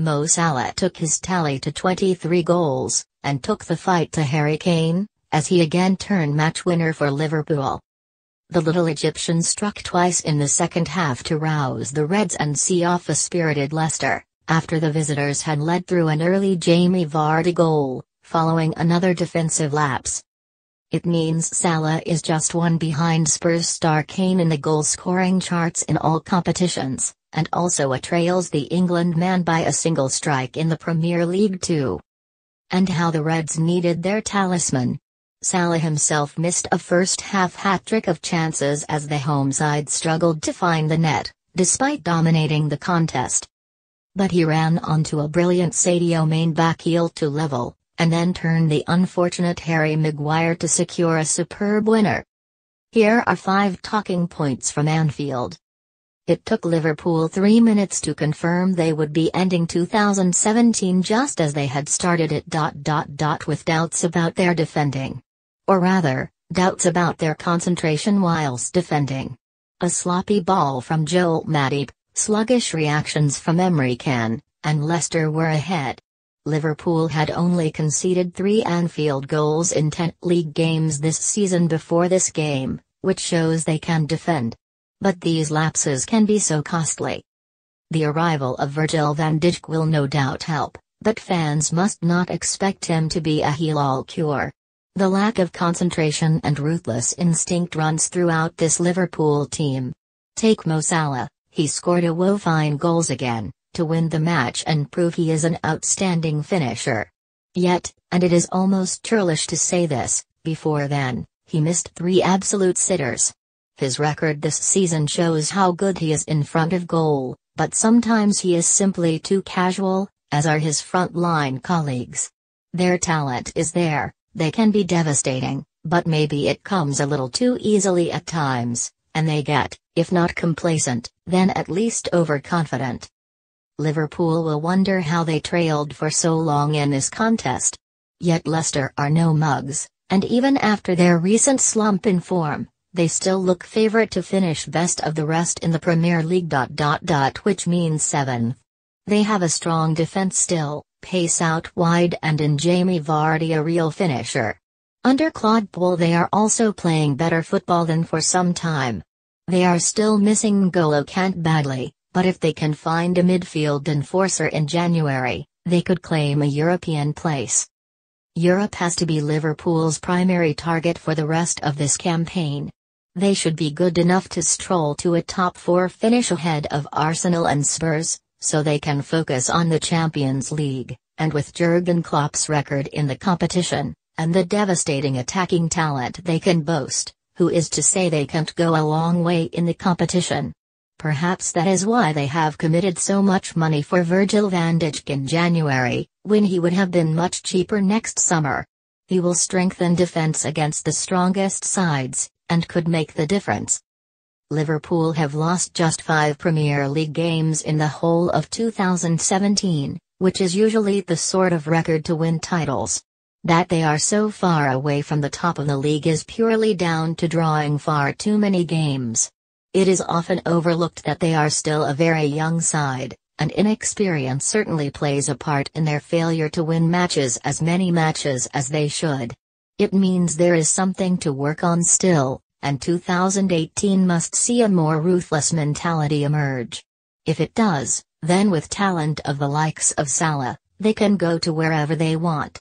Mo Salah took his tally to 23 goals, and took the fight to Harry Kane, as he again turned match winner for Liverpool. The little Egyptian struck twice in the second half to rouse the Reds and see off a spirited Leicester, after the visitors had led through an early Jamie Vardy goal, following another defensive lapse. It means Salah is just one behind Spurs star Kane in the goal-scoring charts in all competitions, and also a trails the England man by a single strike in the Premier League too. And how the Reds needed their talisman. Salah himself missed a first-half hat-trick of chances as the home side struggled to find the net, despite dominating the contest. But he ran onto a brilliant Sadio Mane back heel to level, and then turned the unfortunate Harry Maguire to secure a superb winner. Here are five talking points from Anfield. It took Liverpool three minutes to confirm they would be ending 2017 just as they had started it. Dot dot dot with doubts about their defending. Or rather, doubts about their concentration whilst defending. A sloppy ball from Joel Matip, sluggish reactions from Emre Can, and Leicester were ahead. Liverpool had only conceded three Anfield goals in 10 league games this season before this game, which shows they can defend. But these lapses can be so costly. The arrival of Virgil van Dijk will no doubt help, but fans must not expect him to be a heal-all cure. The lack of concentration and ruthless instinct runs throughout this Liverpool team. Take Mo Salah, he scored a woe-fine goals again, to win the match and prove he is an outstanding finisher. Yet, and it is almost churlish to say this, before then, he missed three absolute sitters. His record this season shows how good he is in front of goal, but sometimes he is simply too casual, as are his front-line colleagues. Their talent is there, they can be devastating, but maybe it comes a little too easily at times, and they get, if not complacent, then at least overconfident. Liverpool will wonder how they trailed for so long in this contest. Yet Leicester are no mugs, and even after their recent slump in form, they still look favourite to finish best of the rest in the Premier League. Which means seventh. They have a strong defence still, pace out wide and in Jamie Vardy a real finisher. Under Claude Puel they are also playing better football than for some time. They are still missing N'Golo Kanté badly, but if they can find a midfield enforcer in January, they could claim a European place. Europe has to be Liverpool's primary target for the rest of this campaign. They should be good enough to stroll to a top four finish ahead of Arsenal and Spurs, so they can focus on the Champions League, and with Jurgen Klopp's record in the competition, and the devastating attacking talent they can boast, who is to say they can't go a long way in the competition. Perhaps that is why they have committed so much money for Virgil van Dijk in January, when he would have been much cheaper next summer. He will strengthen defense against the strongest sides, and could make the difference. Liverpool have lost just five Premier League games in the whole of 2017, which is usually the sort of record to win titles. That they are so far away from the top of the league is purely down to drawing far too many games. It is often overlooked that they are still a very young side, and inexperience certainly plays a part in their failure to win matches as many matches as they should. It means there is something to work on still, and 2018 must see a more ruthless mentality emerge. If it does, then with talent of the likes of Salah, they can go to wherever they want.